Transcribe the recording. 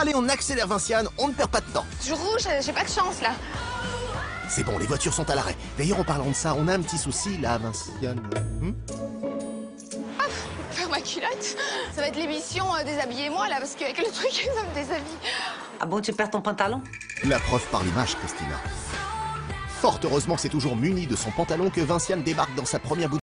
Allez, on accélère, Vinciane, on ne perd pas de temps. Je rouge, j'ai pas de chance là. C'est bon, les voitures sont à l'arrêt. D'ailleurs, en parlant de ça, on a un petit souci là, Vinciane. Hmm ah, Faire ma culotte. Ça va être l'émission euh, Déshabillez-moi là, parce qu'avec le truc, ça me déshabille. Ah bon, tu perds ton pantalon? La preuve par l'image, Christina. Fort heureusement, c'est toujours muni de son pantalon que Vinciane débarque dans sa première boutique.